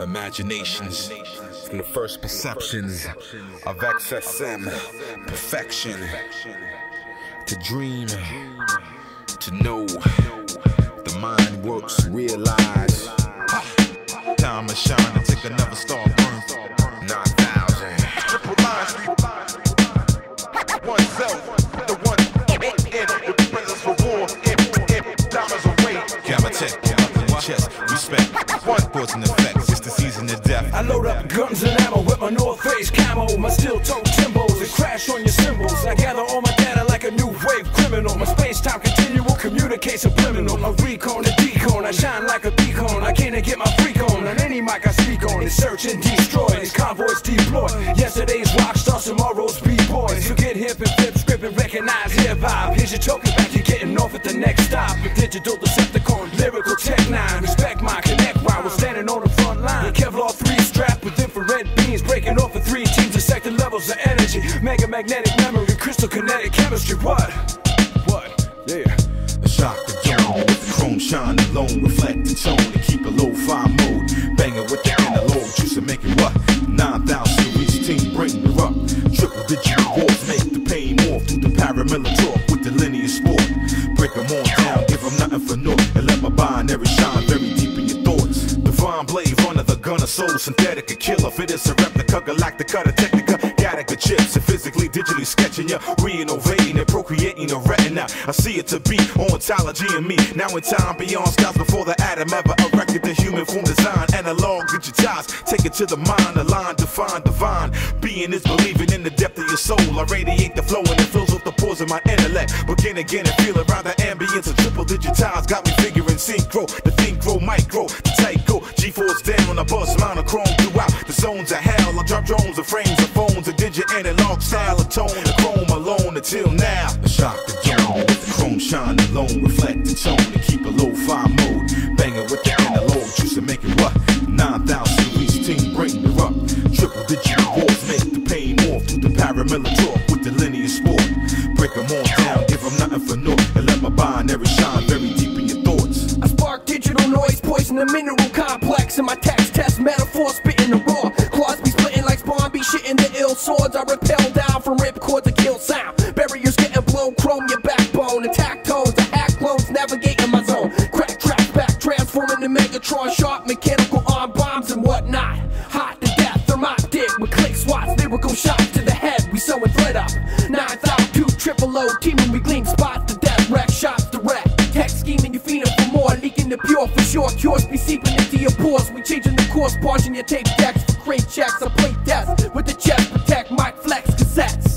Imaginations from the first perceptions of XSM, perfection. To dream, to know, the mind works, realize. Time to shine and take another star burn. 9,000. Triple lines, one self, the one in, the presence for war, diamonds away. Gamma chest, respect. One cause and effects, it's the season of death. I load up guns and ammo with my North Face camo, my steel toe timbos, and crash on your cymbals. I gather all my data like a new wave criminal. My space time continual communicates subliminal. A recon and decon, I shine like a beacon. I can't get my freak on on any mic I speak on. It's search and destroy, these convoys deploy. Yesterday's rock stars, tomorrow's b-boys. You get hip and flip script and recognize hip hop. Here's your token back, you're getting off at the next stop. Digital breaking off for three teams sector levels of energy. Mega magnetic memory, crystal kinetic chemistry. What? What? Yeah. A shock the dome with the chrome shine alone, reflect the tone and keep a low fi mode. Banging with the analog juice and make it what? 9,000 series team bring the rock. Triple digit rewards make the pain more through the paramilitary with the linear sport. Break them on down, give them nothing for naught, and let my binary shine very Divine blade, run of the gunner, soul synthetic, a killer. Fit is a replica, galactica, the technica, Gattaca chips, and physically, digitally sketching ya, re-innovating and procreating a retina. I see it to be ontology in me. Now in time beyond skies before the atom ever erected the human form design. Analog digitized, take it to the mind, a line defined, divine. Being is believing in the depth of your soul. I radiate the flow and it fills up the pores of my intellect. Begin again and feel around the ambience of triple digitized. Got me figuring synchro, the synchro micro, the tycho. G-force down, I bust monochrome throughout the zones of hell. I drop drones and frames of phones, a digit analog style of tone, the chrome alone until now. I shock the dome with the chrome shine alone, reflect the tone and keep a low fi mode. Banging with the analog juice and make it what? 9,000 series team bring the rock. Triple digit rewards make the pain more through the paramilitary with the linear sport. Break them on down, give them nothing for naught, and let my binary shine very deep in your thoughts. I spark digital noise, poison the mineral In my text test metaphor, spitting the raw. Claws be splitting like spawn, be shitting the ill swords. I repel down from ripcord to kill sound. Barriers getting blown, chrome your backbone. Attack tones, the hack clones, navigating my zone. Crack tracks back, transforming the Megatron, sharp mechanical arm bombs and whatnot. Hot to death, thermoptic with click swats, lyrical shots to the head. We sewing thread up. 9,002 triple O, teaming we gleam spots Your cures be seeping into your pores. We changing the course, barging your tape decks for crate checks. I play death with the chest, protect mic flex cassettes.